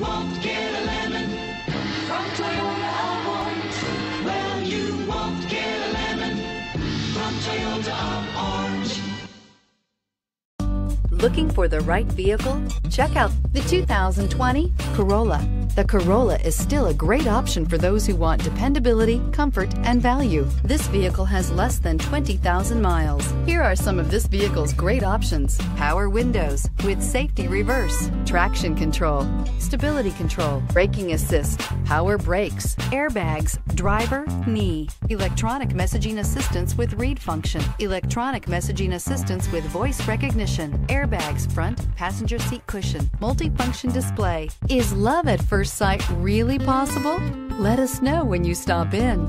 won't get a lemon from Toyota Well, you won't get a lemon from Toyota Looking for the right vehicle? Check out the 2020 Corolla. The Corolla is still a great option for those who want dependability, comfort, and value. This vehicle has less than 20,000 miles. Here are some of this vehicle's great options. Power windows with safety reverse, traction control, stability control, braking assist, power brakes, airbags, driver, knee, electronic messaging assistance with read function, electronic messaging assistance with voice recognition, airbags front, passenger seat cushion, multifunction display. Is love at first sight really possible? Let us know when you stop in.